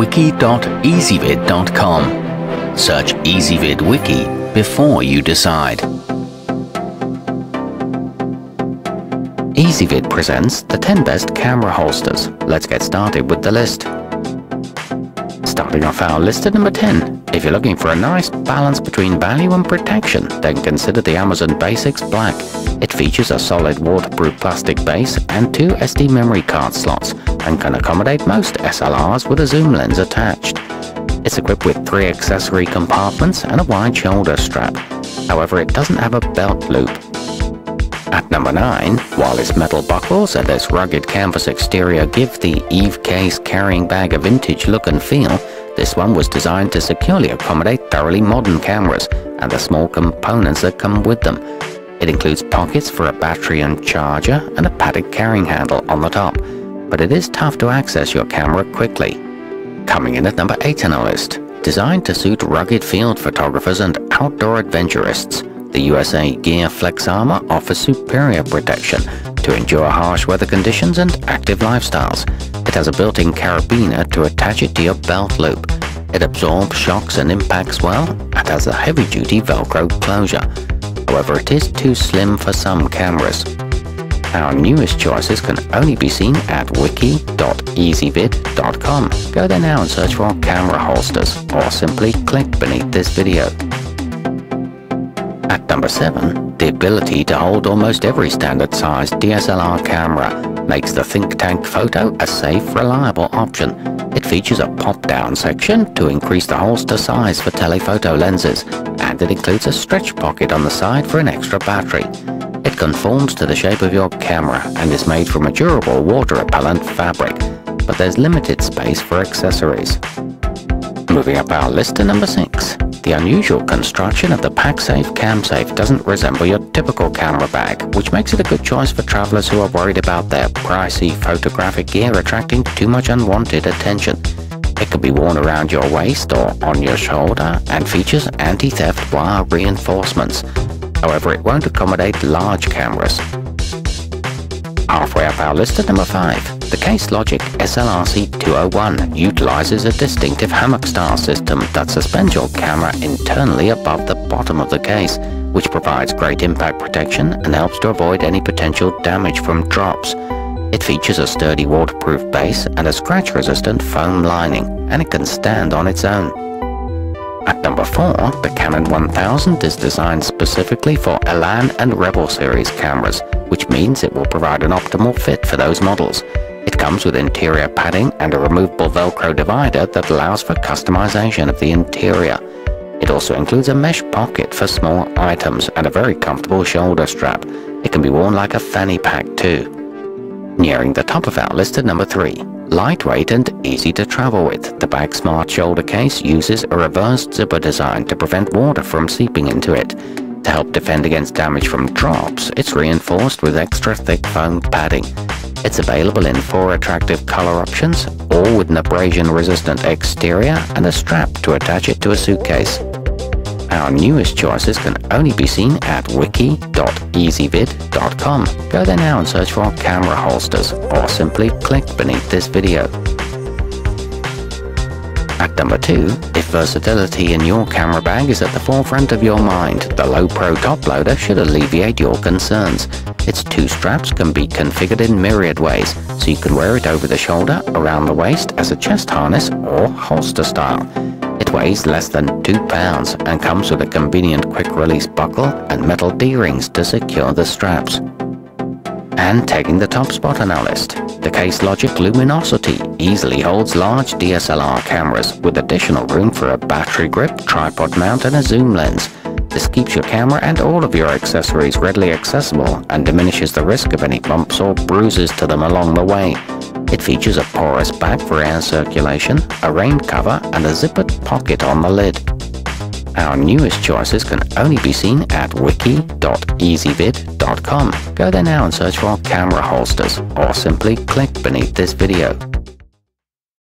wiki.ezvid.com. Search Ezvid Wiki before you decide. Ezvid presents the 10 best camera holsters. Let's get started with the list. Starting off our list at number 10. If you're looking for a nice balance between value and protection, then consider the Amazon Basics Black. It features a solid waterproof plastic base and two SD memory card slots and can accommodate most SLRs with a zoom lens attached. It's equipped with three accessory compartments and a wide shoulder strap. However, it doesn't have a belt loop. At number 9, while its metal buckles and its rugged canvas exterior give the Evecase carrying bag a vintage look and feel, this one was designed to securely accommodate thoroughly modern cameras and the small components that come with them. It includes pockets for a battery and charger and a padded carrying handle on the top, but it is tough to access your camera quickly. Coming in at number 8 on our list, designed to suit rugged field photographers and outdoor adventurists, the USA Gear Flex Armor offers superior protection to endure harsh weather conditions and active lifestyles. It has a built-in carabiner to attach it to your belt loop. It absorbs shocks and impacts well and has a heavy-duty Velcro closure. However, it is too slim for some cameras. Our newest choices can only be seen at wiki.ezvid.com. Go there now and search for camera holsters or simply click beneath this video. At number 7, the ability to hold almost every standard sized DSLR camera makes the Think Tank Photo a safe, reliable option. It features a pop-down section to increase the holster size for telephoto lenses, and it includes a stretch pocket on the side for an extra battery. It conforms to the shape of your camera and is made from a durable water-repellent fabric, but there's limited space for accessories. Moving up our list to number 6. The unusual construction of the Pacsafe CamSafe doesn't resemble your typical camera bag, which makes it a good choice for travelers who are worried about their pricey photographic gear attracting too much unwanted attention. It can be worn around your waist or on your shoulder and features anti-theft wire reinforcements. However, it won't accommodate large cameras. Halfway up our list at number 5. The Case Logic SLRC201 utilizes a distinctive hammock-style system that suspends your camera internally above the bottom of the case, which provides great impact protection and helps to avoid any potential damage from drops. It features a sturdy waterproof base and a scratch-resistant foam lining, and it can stand on its own. At number 4, the Canon 1000 is designed specifically for Elan and Rebel series cameras, which means it will provide an optimal fit for those models. It comes with interior padding and a removable Velcro divider that allows for customization of the interior. It also includes a mesh pocket for small items and a very comfortable shoulder strap. It can be worn like a fanny pack too. Nearing the top of our list at number 3. Lightweight and easy to travel with, the BagSmart shoulder case uses a reversed zipper design to prevent water from seeping into it. To help defend against damage from drops, it's reinforced with extra thick foam padding. It's available in four attractive color options, all with an abrasion-resistant exterior and a strap to attach it to a suitcase. Our newest choices can only be seen at wiki.ezvid.com. Go there now and search for camera holsters, or simply click beneath this video. At number 2, if versatility in your camera bag is at the forefront of your mind, the Lowepro top loader should alleviate your concerns. Its two straps can be configured in myriad ways, so you can wear it over the shoulder, around the waist as a chest harness or holster style. Weighs less than 2 pounds and comes with a convenient quick release buckle and metal D-rings to secure the straps. And taking the top spot on our list, the Case Logic Luminosity easily holds large DSLR cameras with additional room for a battery grip, tripod mount and a zoom lens. This keeps your camera and all of your accessories readily accessible and diminishes the risk of any bumps or bruises to them along the way. It features a porous back for air circulation, a rain cover and a zippered pocket on the lid. Our newest choices can only be seen at wiki.ezvid.com. Go there now and search for camera holsters, or simply click beneath this video.